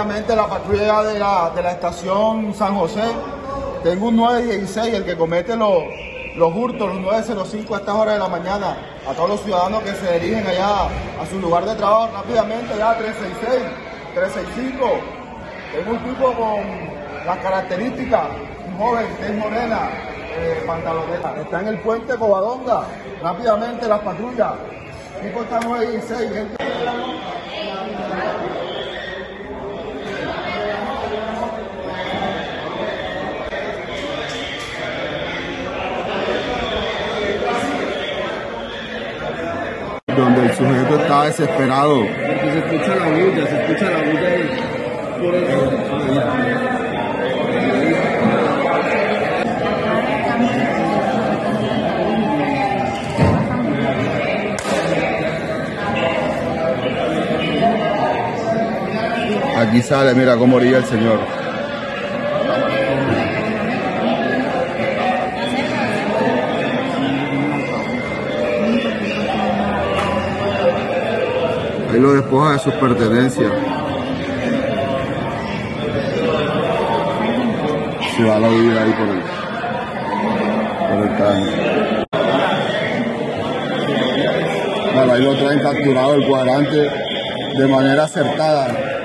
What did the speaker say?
La patrulla de la, de la estación San José, tengo un 916, el que comete los, los hurtos, los 905 a estas horas de la mañana, a todos los ciudadanos que se dirigen allá a su lugar de trabajo rápidamente, ya 366, 365. Tengo un tipo con las características, un joven, es morena, eh, pantaloneta, está en el puente Covadonga, rápidamente las patrullas, tipo está 916, gente. Donde el sujeto está desesperado. Porque se escucha la bulla, se escucha la bulla de... por el... Aquí sale, mira cómo orilla el señor. Ahí lo despoja de sus pertenencias. Se va a la vivir ahí por el, por el. Bueno, ahí lo traen capturado el cuadrante de manera acertada.